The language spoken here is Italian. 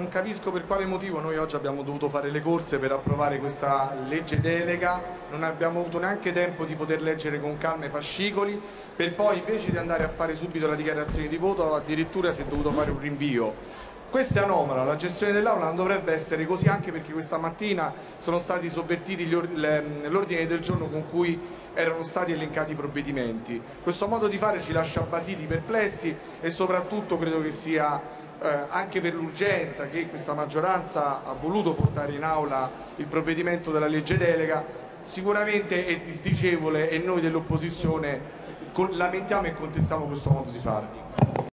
non capisco per quale motivo noi oggi abbiamo dovuto fare le corse per approvare questa legge delega, non abbiamo avuto neanche tempo di poter leggere con calma i fascicoli, per poi invece di andare a fare subito la dichiarazione di voto addirittura si è dovuto fare un rinvio. Questa è anomala, la gestione dell'Aula non dovrebbe essere così anche perché questa mattina sono stati sovvertiti l'ordine del giorno con cui erano stati elencati i provvedimenti. Questo modo di fare ci lascia basiti, perplessi e soprattutto credo che sia eh, anche per l'urgenza che questa maggioranza ha voluto portare in aula il provvedimento della legge delega, sicuramente è disdicevole e noi dell'opposizione lamentiamo e contestiamo questo modo di fare.